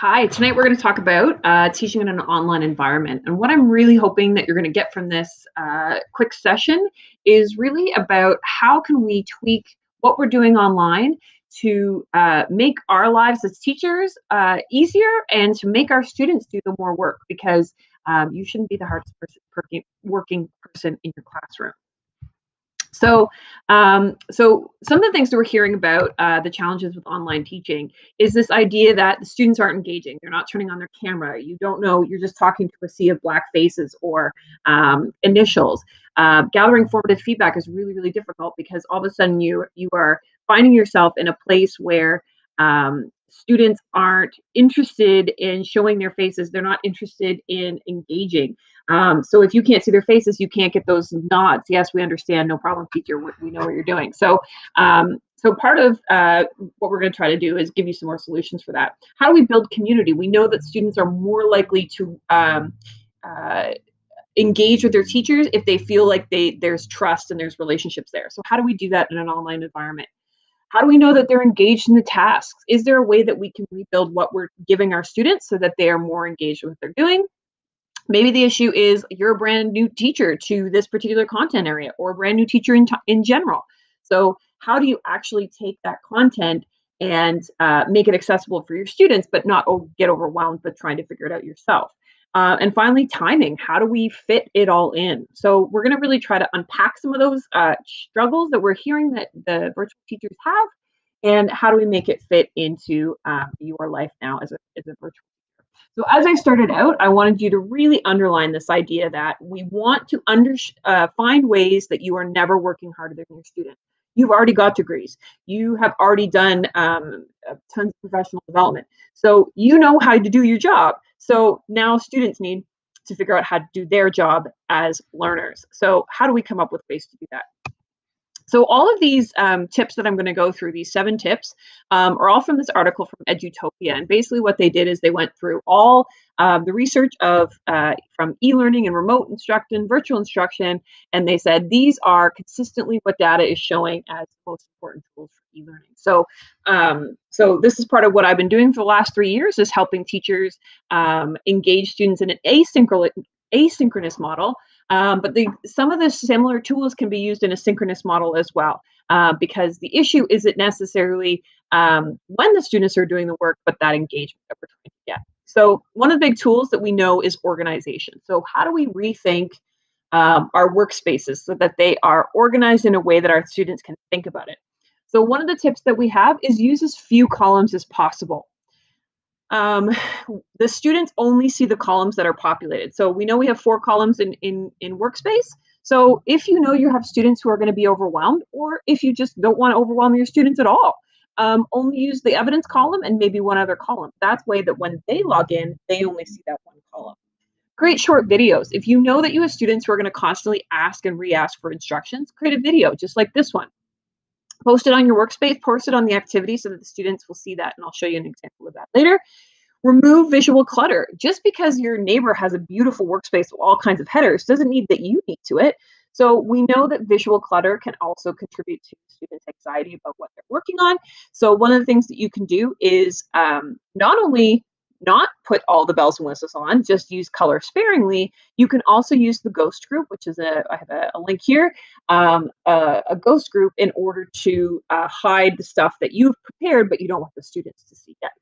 Hi, tonight we're going to talk about uh, teaching in an online environment. And what I'm really hoping that you're going to get from this uh, quick session is really about how can we tweak what we're doing online to uh, make our lives as teachers uh, easier and to make our students do the more work because um, you shouldn't be the hardest working person in your classroom. So, um, so some of the things that we're hearing about uh, the challenges with online teaching is this idea that the students aren't engaging. They're not turning on their camera. You don't know. You're just talking to a sea of black faces or um, initials. Uh, gathering formative feedback is really, really difficult because all of a sudden you you are finding yourself in a place where um, students aren't interested in showing their faces. They're not interested in engaging. Um, so if you can't see their faces, you can't get those nods. Yes, we understand. No problem, teacher. We know what you're doing. So, um, so part of uh, what we're going to try to do is give you some more solutions for that. How do we build community? We know that students are more likely to um, uh, engage with their teachers if they feel like they there's trust and there's relationships there. So how do we do that in an online environment? How do we know that they're engaged in the tasks? Is there a way that we can rebuild what we're giving our students so that they are more engaged with what they're doing? Maybe the issue is you're a brand new teacher to this particular content area or a brand new teacher in, in general. So, how do you actually take that content and uh, make it accessible for your students, but not get overwhelmed with trying to figure it out yourself? Uh, and finally, timing. How do we fit it all in? So we're going to really try to unpack some of those uh, struggles that we're hearing that the virtual teachers have, and how do we make it fit into uh, your life now as a, as a virtual teacher. So as I started out, I wanted you to really underline this idea that we want to under, uh, find ways that you are never working harder than your student. You've already got degrees. You have already done um, uh, tons of professional development. So you know how to do your job so now students need to figure out how to do their job as learners. So how do we come up with ways to do that? So all of these um, tips that I'm going to go through, these seven tips, um, are all from this article from Edutopia. And basically what they did is they went through all um, the research of uh, from e-learning and remote instruction, virtual instruction, and they said these are consistently what data is showing as the most important tools for e-learning. So, um, so this is part of what I've been doing for the last three years is helping teachers um, engage students in an asynchronous asynchronous model um, but the, some of the similar tools can be used in a synchronous model as well, uh, because the issue isn't necessarily um, when the students are doing the work, but that engagement that we're trying to get. So one of the big tools that we know is organization. So how do we rethink um, our workspaces so that they are organized in a way that our students can think about it? So one of the tips that we have is use as few columns as possible um, the students only see the columns that are populated. So we know we have four columns in, in, in workspace. So if you know you have students who are going to be overwhelmed, or if you just don't want to overwhelm your students at all, um, only use the evidence column and maybe one other column. That's way that when they log in, they only see that one column. Create short videos. If you know that you have students who are going to constantly ask and re-ask for instructions, create a video just like this one post it on your workspace, post it on the activity so that the students will see that. And I'll show you an example of that later. Remove visual clutter. Just because your neighbor has a beautiful workspace with all kinds of headers doesn't mean that you need to it. So we know that visual clutter can also contribute to students' anxiety about what they're working on. So one of the things that you can do is um, not only not put all the bells and whistles on, just use color sparingly. You can also use the ghost group, which is a, I have a, a link here, um, a, a, ghost group in order to uh, hide the stuff that you've prepared, but you don't want the students to see yet.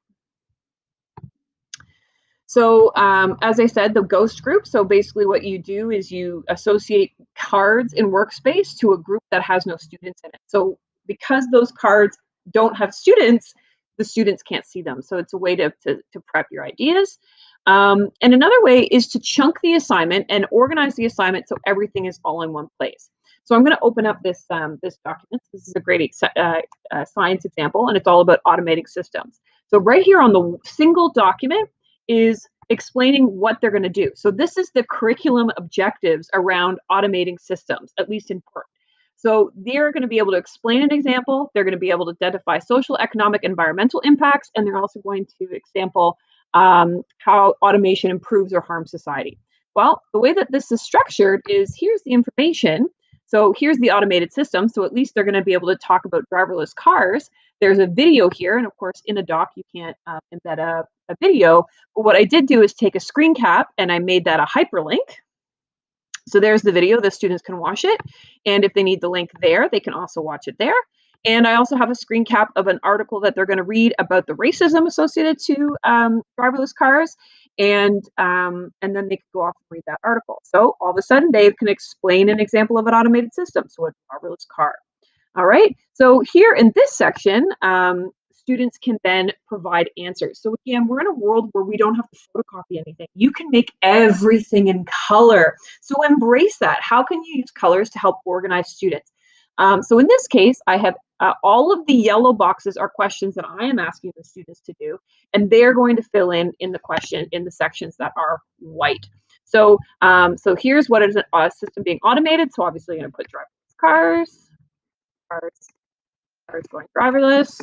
So um, as I said, the ghost group, so basically what you do is you associate cards in workspace to a group that has no students in it. So because those cards don't have students, the students can't see them. So it's a way to, to, to prep your ideas. Um, and another way is to chunk the assignment and organize the assignment so everything is all in one place. So I'm going to open up this um, this document. This is a great uh, uh, science example, and it's all about automating systems. So right here on the single document is explaining what they're going to do. So this is the curriculum objectives around automating systems, at least in part. So they're going to be able to explain an example. They're going to be able to identify social, economic, environmental impacts, and they're also going to example um, how automation improves or harms society. Well, the way that this is structured is here's the information. So here's the automated system. So at least they're going to be able to talk about driverless cars. there's a video here, and of course, in a doc, you can't uh, embed a, a video. But what I did do is take a screen cap and I made that a hyperlink. So there's the video, the students can watch it. And if they need the link there, they can also watch it there. And I also have a screen cap of an article that they're going to read about the racism associated to um, driverless cars. And um, and then they can go off and read that article. So all of a sudden, they can explain an example of an automated system. So a driverless car. All right. So here in this section, um, students can then provide answers. So again, we're in a world where we don't have to photocopy anything. You can make everything in color. So embrace that. How can you use colors to help organize students? Um, so in this case, I have uh, all of the yellow boxes are questions that I am asking the students to do, and they're going to fill in in the question in the sections that are white. So, um, so here's what is a system being automated. So obviously, I'm going to put driverless cars, cars, cars going driverless.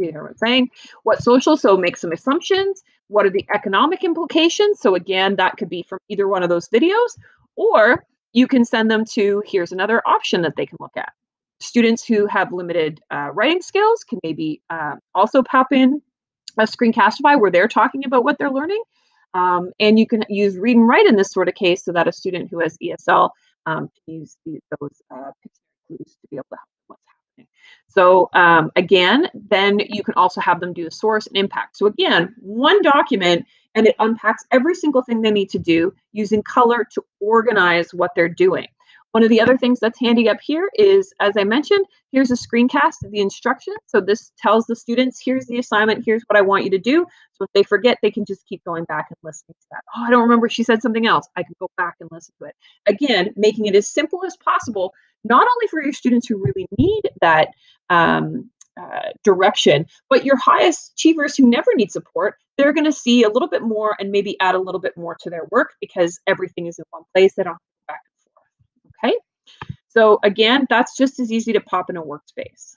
You hear what I'm saying? What social? So make some assumptions. What are the economic implications? So again, that could be from either one of those videos, or you can send them to here's another option that they can look at students who have limited uh, writing skills can maybe uh, also pop in a screencastify where they're talking about what they're learning. Um, and you can use read and write in this sort of case so that a student who has ESL um, can use the, those uh, clues to be able to help. So um, again, then you can also have them do the source and impact. So again, one document and it unpacks every single thing they need to do using color to organize what they're doing. One of the other things that's handy up here is, as I mentioned, here's a screencast of the instruction. So this tells the students, here's the assignment, here's what I want you to do. So if they forget, they can just keep going back and listening to that. Oh, I don't remember, she said something else. I can go back and listen to it. Again, making it as simple as possible, not only for your students who really need that um, uh, direction, but your highest achievers who never need support, they're going to see a little bit more and maybe add a little bit more to their work because everything is in one place. They don't Okay, so again, that's just as easy to pop in a workspace.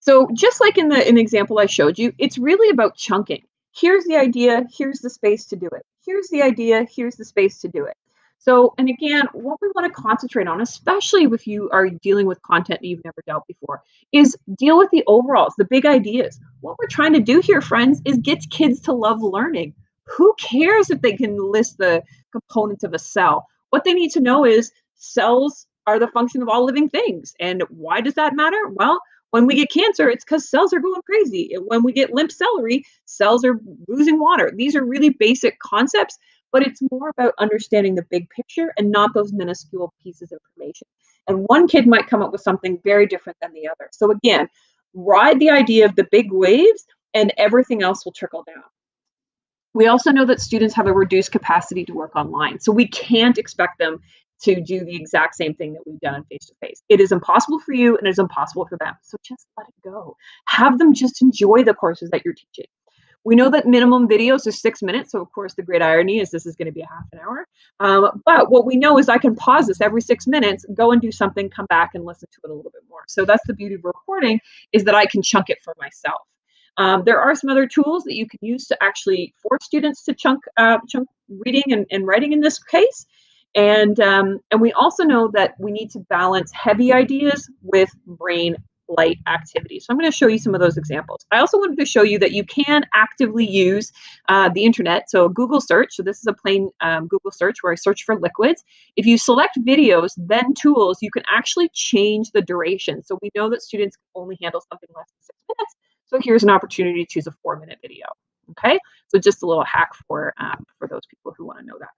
So just like in the in the example I showed you, it's really about chunking. Here's the idea, here's the space to do it. Here's the idea, here's the space to do it. So, and again, what we want to concentrate on, especially if you are dealing with content that you've never dealt before, is deal with the overalls, the big ideas. What we're trying to do here, friends, is get kids to love learning. Who cares if they can list the components of a cell? What they need to know is cells are the function of all living things. And why does that matter? Well, when we get cancer, it's because cells are going crazy. When we get limp celery, cells are losing water. These are really basic concepts, but it's more about understanding the big picture and not those minuscule pieces of information. And one kid might come up with something very different than the other. So again, ride the idea of the big waves and everything else will trickle down. We also know that students have a reduced capacity to work online. So we can't expect them to do the exact same thing that we've done face to face. It is impossible for you and it is impossible for them. So just let it go. Have them just enjoy the courses that you're teaching. We know that minimum videos are six minutes. So, of course, the great irony is this is going to be a half an hour. Um, but what we know is I can pause this every six minutes, go and do something, come back and listen to it a little bit more. So that's the beauty of recording is that I can chunk it for myself. Um, there are some other tools that you can use to actually force students to chunk uh, chunk reading and, and, writing in this case. And um, and we also know that we need to balance heavy ideas with brain light activities. So I'm going to show you some of those examples. I also wanted to show you that you can actively use uh, the internet. So Google search, so this is a plain um, Google search where I search for liquids. If you select videos, then tools, you can actually change the duration. So we know that students only handle something less than six minutes. So here's an opportunity to choose a four minute video. Okay, so just a little hack for, um, for those people who wanna know that.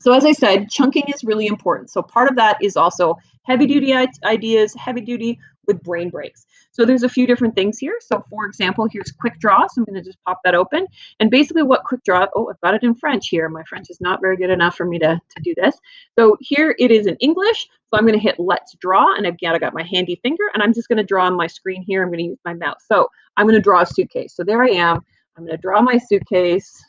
So as I said, chunking is really important. So part of that is also heavy duty ideas, heavy duty with brain breaks. So there's a few different things here. So for example, here's quick draw. So I'm going to just pop that open. And basically what quick draw, oh, I've got it in French here. My French is not very good enough for me to, to do this. So here it is in English. So I'm going to hit let's draw. And again, I got my handy finger and I'm just going to draw on my screen here. I'm going to use my mouse. So I'm going to draw a suitcase. So there I am. I'm going to draw my suitcase.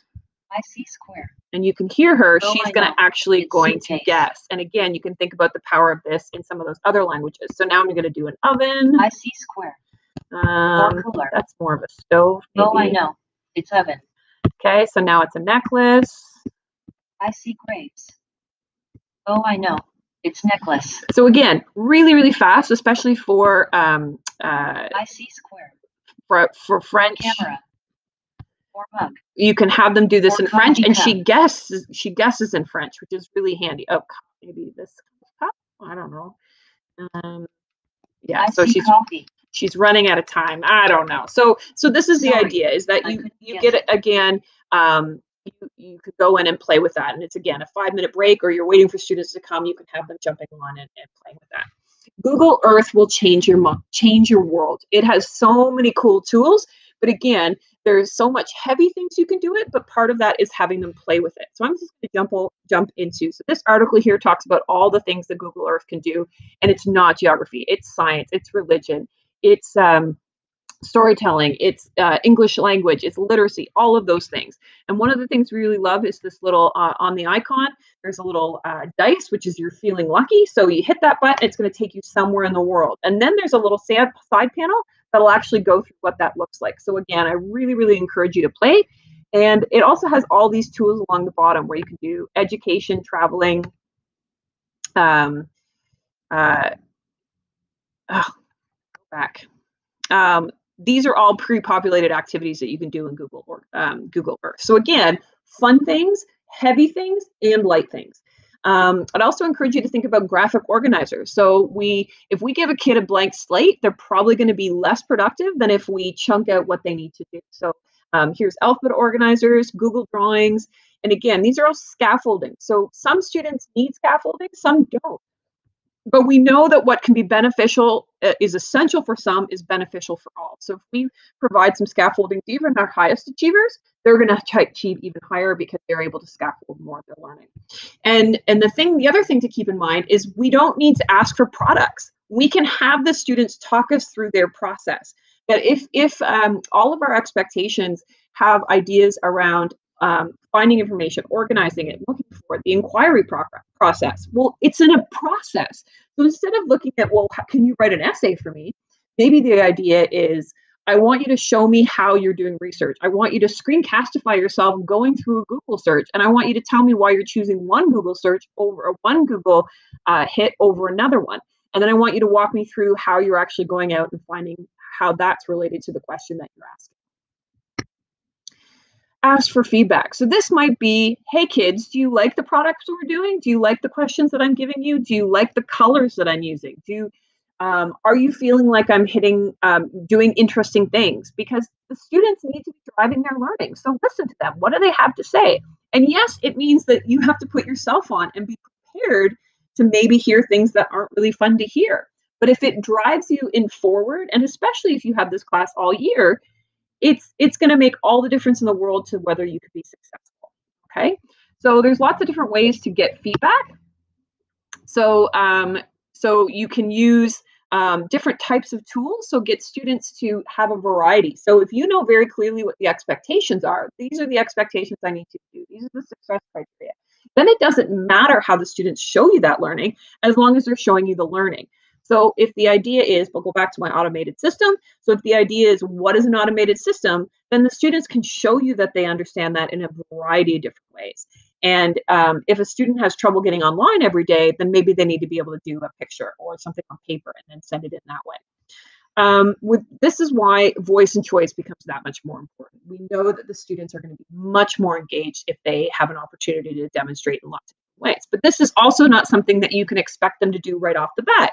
I see square. And you can hear her. Oh, She's going to actually It's going to guess. And again, you can think about the power of this in some of those other languages. So now I'm going to do an oven. I see square. Um, cooler. that's more of a stove. Oh, I know. It's oven. Okay, so now it's a necklace. I see grapes. Oh, I know. It's necklace. So again, really, really fast, especially for um, uh, I see square. for, for French. Camera. You can have them do this Or in French, and she guesses. She guesses in French, which is really handy. Oh, maybe this cup. I don't know. Um, yeah. I so she's coffee. she's running out of time. I don't know. So so this is the Sorry, idea: is that you you get it. again. Um, you, you could go in and play with that, and it's again a five minute break, or you're waiting for students to come. You can have them jumping on and, and playing with that. Google Earth will change your change your world. It has so many cool tools, but again, there's so much heavy things you can do it. But part of that is having them play with it. So I'm just going to jump jump into. So this article here talks about all the things that Google Earth can do, and it's not geography. It's science. It's religion. It's um, storytelling, it's uh, English language, it's literacy, all of those things. And one of the things we really love is this little uh, on the icon. There's a little uh, dice, which is you're feeling lucky. So you hit that button, it's going to take you somewhere in the world. And then there's a little side, side panel that'll actually go through what that looks like. So again, I really, really encourage you to play. And it also has all these tools along the bottom where you can do education, traveling, um, uh, oh, back. Um, these are all pre-populated activities that you can do in Google or um, Google Earth. So again, fun things, heavy things, and light things. Um, I'd also encourage you to think about graphic organizers. So we, if we give a kid a blank slate, they're probably going to be less productive than if we chunk out what they need to do. So um, here's alphabet organizers, Google Drawings, and again, these are all scaffolding. So some students need scaffolding, some don't but we know that what can be beneficial uh, is essential for some is beneficial for all. So if we provide some scaffolding to even our highest achievers, they're going to achieve even higher because they're able to scaffold more of their learning. And and the thing, the other thing to keep in mind is we don't need to ask for products. We can have the students talk us through their process. That if if um, all of our expectations have ideas around um, finding information, organizing it, looking for it, the inquiry pro- process. Well, it's in a process. So instead of looking at, well, how, can you write an essay for me? Maybe the idea is, I want you to show me how you're doing research. I want you to screencastify yourself going through a Google search, and I want you to tell me why you're choosing one Google search over one Google uh, hit over another one. And then I want you to walk me through how you're actually going out and finding how that's related to the question that you're asking ask for feedback. So this might be, hey kids, do you like the products we're doing? Do you like the questions that I'm giving you? Do you like the colors that I'm using? Do you, um, are you feeling like I'm hitting, um, doing interesting things? Because the students need to be driving their learning. So listen to them. What do they have to say? And yes, it means that you have to put yourself on and be prepared to maybe hear things that aren't really fun to hear. But if it drives you in forward, and especially if you have this class all year, it's it's going to make all the difference in the world to whether you could be successful okay so there's lots of different ways to get feedback so um, so you can use um, different types of tools so get students to have a variety so if you know very clearly what the expectations are these are the expectations i need to do these are the success criteria then it doesn't matter how the students show you that learning as long as they're showing you the learning so if the idea is, we'll go back to my automated system. So if the idea is what is an automated system, then the students can show you that they understand that in a variety of different ways. And um, if a student has trouble getting online every day, then maybe they need to be able to do a picture or something on paper and then send it in that way. Um, with this is why voice and choice becomes that much more important. We know that the students are going to be much more engaged if they have an opportunity to demonstrate in lots of ways. But this is also not something that you can expect them to do right off the bat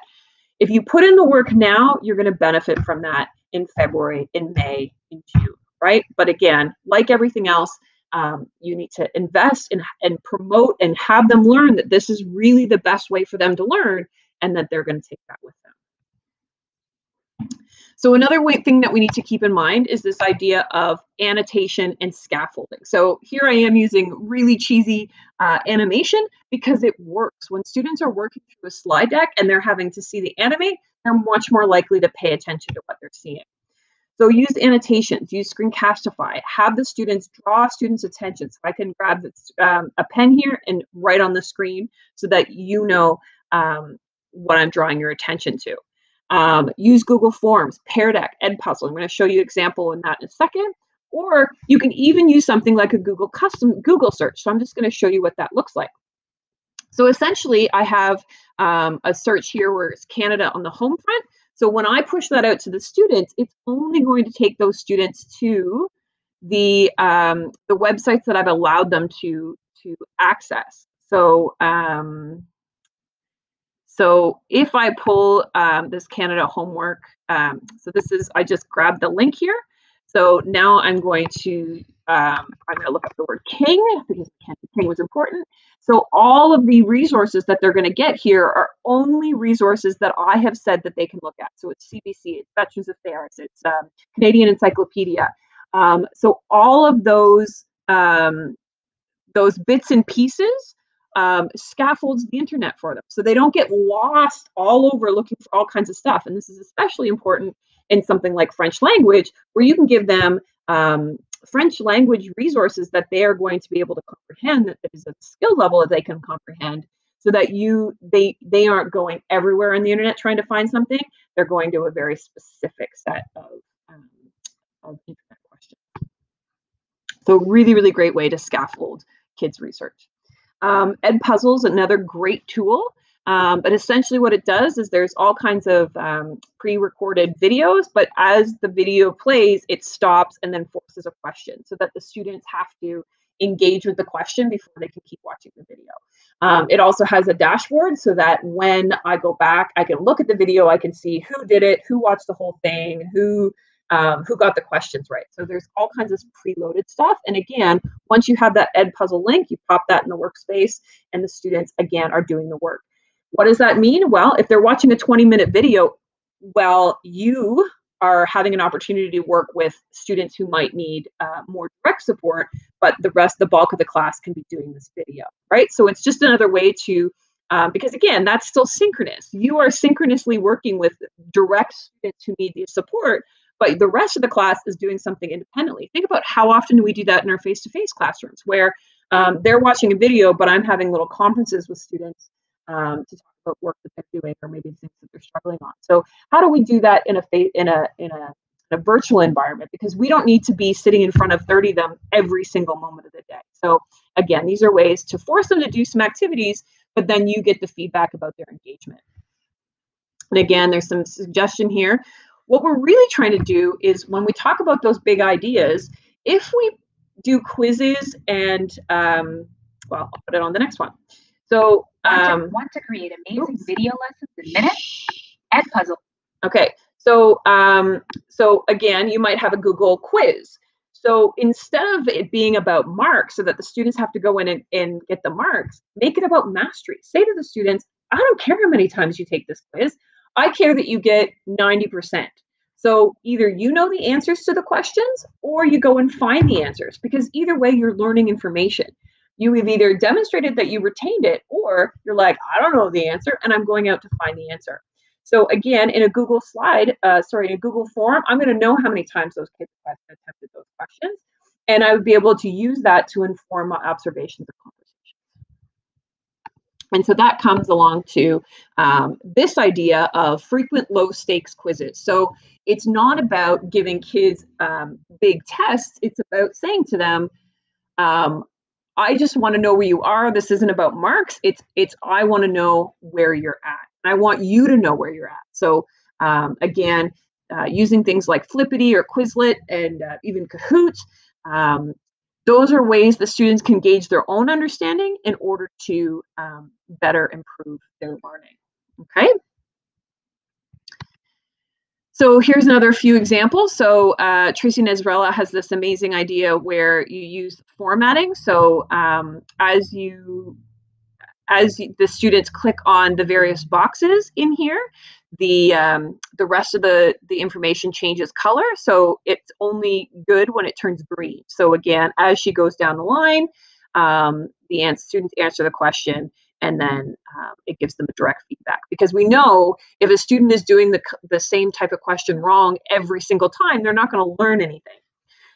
if you put in the work now, you're going to benefit from that in February, in May, in June, right? But again, like everything else, um, you need to invest and, and promote and have them learn that this is really the best way for them to learn and that they're going to take that with them. So another way, thing that we need to keep in mind is this idea of annotation and scaffolding. So here I am using really cheesy uh, animation because it works. When students are working through a slide deck and they're having to see the animate, they're much more likely to pay attention to what they're seeing. So use annotations, use Screencastify, have the students draw students' attention. So I can grab um, a pen here and write on the screen so that you know um, what I'm drawing your attention to. Um, use Google Forms, Pear Deck, Edpuzzle. I'm going to show you an example in that in a second. Or you can even use something like a Google custom Google search. So I'm just going to show you what that looks like. So essentially, I have um, a search here where it's Canada on the home front. So when I push that out to the students, it's only going to take those students to the um, the websites that I've allowed them to to access. So um, so if I pull um, this Canada homework, um, so this is I just grabbed the link here. So now I'm going to um, I'm going to look up the word king because king was important. So all of the resources that they're going to get here are only resources that I have said that they can look at. So it's CBC, it's Veterans Affairs, it's um, Canadian Encyclopedia. Um, so all of those um, those bits and pieces um, scaffolds the internet for them, so they don't get lost all over looking for all kinds of stuff. And this is especially important in something like French language, where you can give them um, French language resources that they are going to be able to comprehend that is a skill level that they can comprehend so that you they they aren't going everywhere on the internet trying to find something. They're going to a very specific set of, um, of questions. So really really great way to scaffold kids research. Um, edpuzzles another great tool um, but essentially, what it does is there's all kinds of um, pre recorded videos, but as the video plays, it stops and then forces a question so that the students have to engage with the question before they can keep watching the video. Um, it also has a dashboard so that when I go back, I can look at the video, I can see who did it, who watched the whole thing, who um, who got the questions right. So there's all kinds of preloaded stuff. And again, once you have that Edpuzzle link, you pop that in the workspace, and the students again are doing the work. What does that mean? Well, if they're watching a 20 minute video, well, you are having an opportunity to work with students who might need uh, more direct support, but the rest, the bulk of the class can be doing this video, right? So it's just another way to, um, because again, that's still synchronous. You are synchronously working with direct students who need the support, but the rest of the class is doing something independently. Think about how often we do that in our face-to-face classrooms where um, they're watching a video, but I'm having little conferences with students um, to talk about work that they're doing or maybe things that they're struggling on. So how do we do that in a in a in a a virtual environment because we don't need to be sitting in front of 30 of them every single moment of the day. So again, these are ways to force them to do some activities, but then you get the feedback about their engagement. And again, there's some suggestion here. What we're really trying to do is when we talk about those big ideas, if we do quizzes and um, well, I'll put it on the next one. So Want to, um, want to create amazing oops. video lessons in minutes? Edpuzzle. Okay, so um, so again, you might have a Google quiz. So instead of it being about marks, so that the students have to go in and, and get the marks, make it about mastery. Say to the students, I don't care how many times you take this quiz. I care that you get 90%. So either you know the answers to the questions or you go and find the answers because either way you're learning information you have either demonstrated that you retained it or you're like, I don't know the answer and I'm going out to find the answer. So again, in a Google slide, uh, sorry, a Google form, I'm going to know how many times those kids have attempted those questions. And I would be able to use that to inform my observations or conversations. And so that comes along to um, this idea of frequent low stakes quizzes. So it's not about giving kids um, big tests, it's about saying to them, um, I just want to know where you are. This isn't about marks. It's it's I want to know where you're at. And I want you to know where you're at. So um, again, uh, using things like Flippity or Quizlet and uh, even Kahoot, um, those are ways the students can gauge their own understanding in order to um, better improve their learning. Okay. So here's another few examples. So uh, Tracy Nesrella has this amazing idea where you use formatting. So um, as you as the students click on the various boxes in here, the um, the rest of the the information changes color. So it's only good when it turns green. So again, as she goes down the line, um, the students answer the question and then um, it gives them a direct feedback because we know if a student is doing the, the same type of question wrong every single time they're not going to learn anything.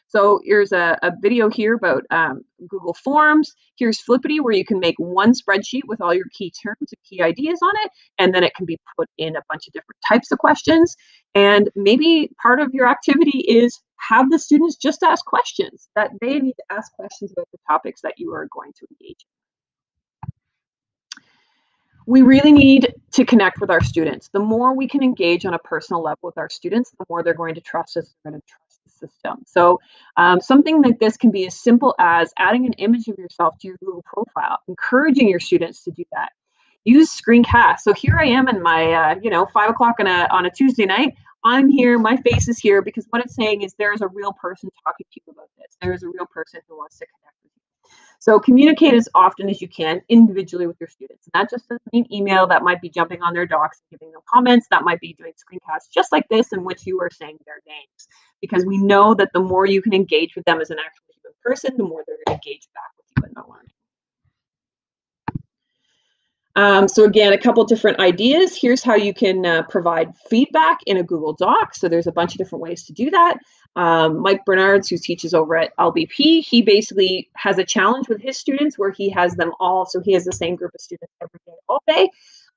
So here's a, a video here about um, google forms. Here's flippity where you can make one spreadsheet with all your key terms and key ideas on it and then it can be put in a bunch of different types of questions. And maybe part of your activity is have the students just ask questions that they need to ask questions about the topics that you are going to engage in we really need to connect with our students. The more we can engage on a personal level with our students, the more they're going to trust us, they're going to trust the system. So um, something like this can be as simple as adding an image of yourself to your Google profile, encouraging your students to do that. Use screencast. So here I am in my, uh, you know, five o'clock on a, on a Tuesday night. I'm here, my face is here because what it's saying is there is a real person talking to you about this. There is a real person who wants to connect. So communicate as often as you can individually with your students. That just mean email. That might be jumping on their docs and giving them comments. That might be doing screencasts just like this in which you are saying their names. Because we know that the more you can engage with them as an actual human person, the more they're going to engage back with you in the learning. Um, so again, a couple different ideas. Here's how you can uh, provide feedback in a Google Doc. So there's a bunch of different ways to do that. Um, Mike Bernards, who teaches over at LBP, he basically has a challenge with his students where he has them all, so he has the same group of students every day, all day.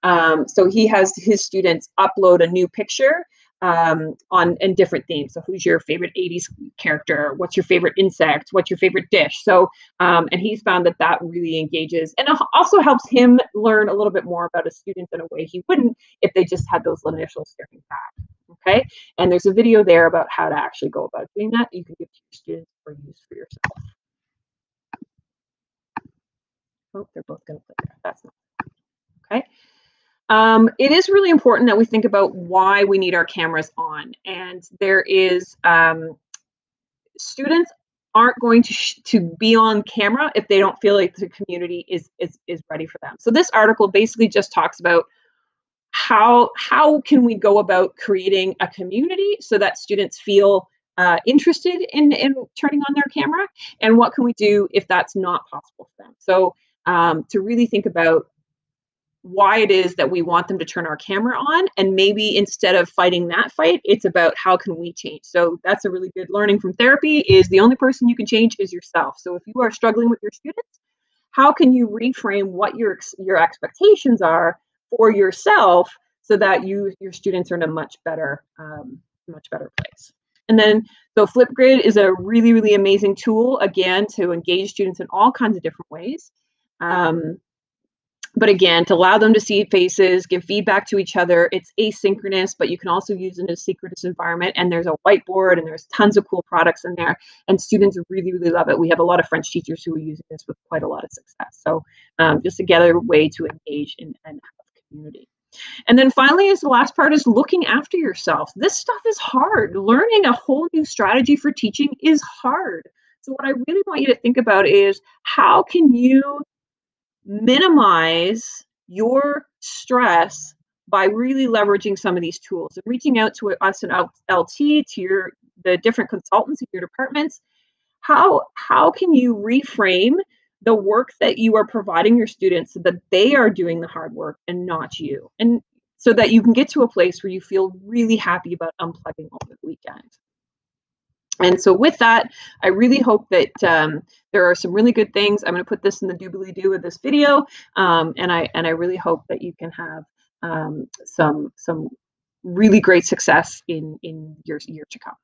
Um, so he has his students upload a new picture um, on and different themes. So who's your favorite 80s character? What's your favorite insect? What's your favorite dish? So um, and he's found that that really engages and also helps him learn a little bit more about a student in a way he wouldn't if they just had those initial staring back. Okay, and there's a video there about how to actually go about doing that. You can give to your students or use for yourself. Oh, they're both going to click there. That's not okay. Um, it is really important that we think about why we need our cameras on. And there is, um, students aren't going to, to be on camera if they don't feel like the community is, is, is ready for them. So this article basically just talks about how, how can we go about creating a community so that students feel uh, interested in, in turning on their camera? And what can we do if that's not possible for them. So um, to really think about why it is that we want them to turn our camera on and maybe instead of fighting that fight it's about how can we change? So that's a really good learning from therapy is the only person you can change is yourself. So if you are struggling with your students how can you reframe what your your expectations are for yourself so that you your students are in a much better um, much better place and then so flipgrid is a really really amazing tool again to engage students in all kinds of different ways um, but again, to allow them to see faces, give feedback to each other, it's asynchronous, but you can also use it in a synchronous environment. And there's a whiteboard and there's tons of cool products in there. And students really, really love it. We have a lot of French teachers who are using this with quite a lot of success. So um, just another way to engage and community. And then finally, is the last part is looking after yourself. This stuff is hard. Learning a whole new strategy for teaching is hard. So what I really want you to think about is how can you minimize your stress by really leveraging some of these tools and reaching out to us and LT to your the different consultants in your departments. How how can you reframe the work that you are providing your students so that they are doing the hard work and not you, and so that you can get to a place where you feel really happy about unplugging over the weekend. And so with that, I really hope that um, there are some really good things. I'm going to put this in the doobly doo of this video, um, and I and I really hope that you can have um, some some really great success in in years year to come.